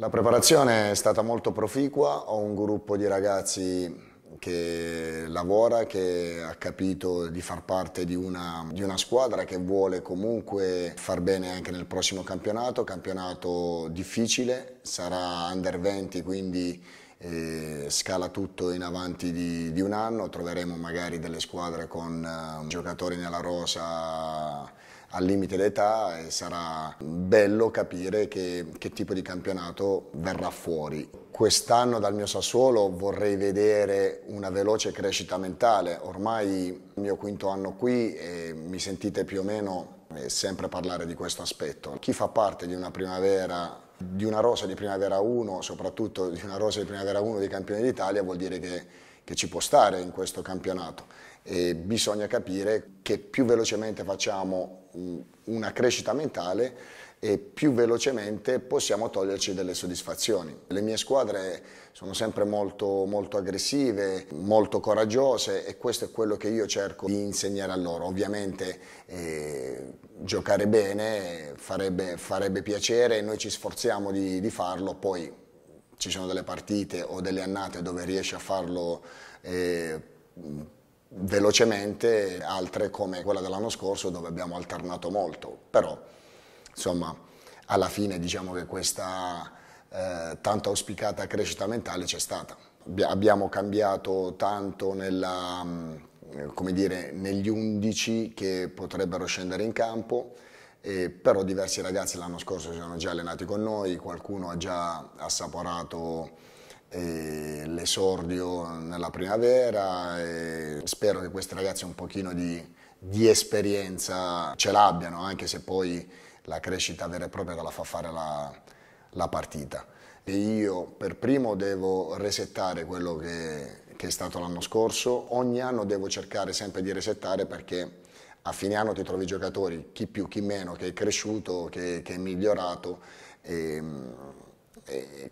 La preparazione è stata molto proficua, ho un gruppo di ragazzi che lavora, che ha capito di far parte di una, di una, squadra che vuole comunque far bene anche nel prossimo campionato, campionato difficile, sarà under 20 quindi eh, scala tutto in avanti di, di, un anno, troveremo magari delle squadre con uh, giocatori nella rosa al limite d'età e sarà bello capire che, che tipo di campionato verrà fuori. Quest'anno dal mio Sassuolo vorrei vedere una veloce crescita mentale, ormai il mio quinto anno qui e mi sentite più o meno eh, sempre parlare di questo aspetto. Chi fa parte di una primavera di una rosa di Primavera 1, soprattutto di una rosa di Primavera 1 di campione d'Italia, vuol dire che, che ci può stare in questo campionato e bisogna capire che più velocemente facciamo una crescita mentale e più velocemente possiamo toglierci delle soddisfazioni. Le mie squadre sono sempre molto, molto aggressive, molto coraggiose e questo è quello che io cerco di insegnare a loro. Ovviamente eh, giocare bene farebbe, farebbe, piacere e noi ci sforziamo di, di, farlo, poi ci sono delle partite o delle annate dove riesci a farlo eh, velocemente, altre come quella dell'anno scorso dove abbiamo alternato molto, però insomma alla fine diciamo che questa eh, tanto auspicata crescita mentale c'è stata. Abbiamo cambiato tanto nella, mm, dire, negli 11 che potrebbero scendere in campo, eh, però diversi ragazzi l'anno scorso si sono già allenati con noi, qualcuno ha già assaporato l'esordio nella primavera spero che questi ragazzi un pochino di, di esperienza ce l'abbiano, anche se poi la crescita vera e propria te la fa fare la, la partita. E io per primo devo resettare quello che, che è stato l'anno scorso, ogni anno devo cercare sempre di resettare perché a fine anno ti trovi giocatori, chi più, chi meno, che è cresciuto, che, che è migliorato. E,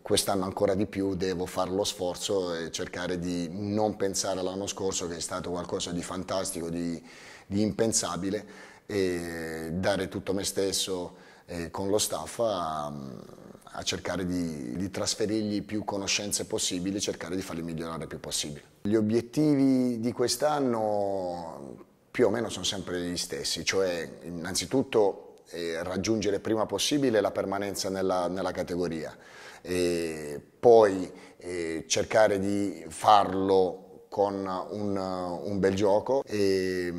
quest'anno ancora di più devo fare lo sforzo e cercare di non pensare all'anno scorso che è stato qualcosa di fantastico, di, di impensabile e dare tutto me stesso con lo staff a, a cercare di, di, trasferirgli più conoscenze possibili, cercare di farli migliorare il più possibile. Gli obiettivi di quest'anno più o meno sono sempre gli stessi, cioè innanzitutto eh, raggiungere prima possibile la permanenza nella, nella categoria e poi eh, cercare di farlo con un, un bel gioco. E,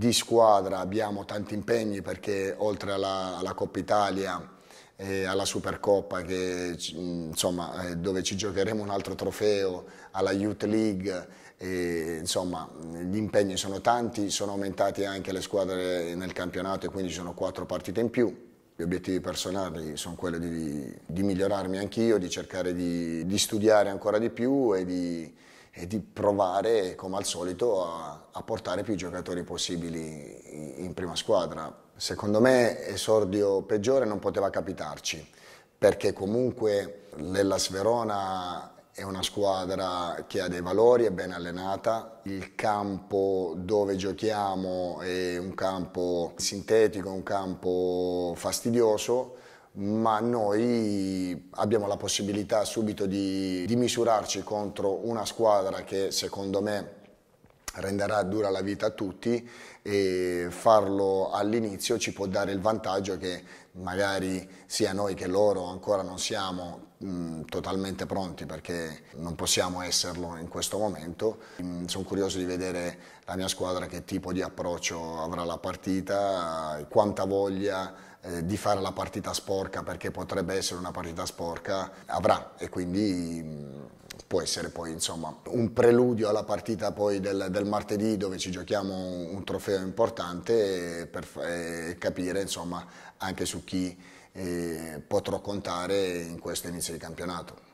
di squadra abbiamo tanti impegni perché oltre alla, alla Coppa Italia e alla Supercoppa che, insomma, eh, dove ci giocheremo un altro trofeo, alla Youth League, e, insomma gli impegni sono tanti, sono aumentati anche le squadre nel campionato e quindi ci sono quattro partite in più. Gli obiettivi personali sono quelli di, di migliorarmi anch'io, di cercare di, di, studiare ancora di più e di, e di provare, come al solito, a, a, portare più giocatori possibili in, in prima squadra. Secondo me esordio peggiore non poteva capitarci, perché comunque l'Ellas Verona è una squadra che ha dei valori, è ben allenata, il campo dove giochiamo è un campo sintetico, un campo fastidioso, ma noi abbiamo la possibilità subito di, di misurarci contro una squadra che secondo me renderà dura la vita a tutti e farlo all'inizio ci può dare il vantaggio che magari sia noi che loro ancora non siamo mh, totalmente pronti perché non possiamo esserlo in questo momento. sono curioso di vedere la mia squadra che tipo di approccio avrà la partita, quanta voglia eh, di fare la partita sporca perché potrebbe essere una partita sporca avrà e quindi mh, può essere poi insomma, un preludio alla partita poi del, del, martedì dove ci giochiamo un, trofeo importante per eh, capire insomma, anche su chi eh, potrò contare in questo inizio di campionato.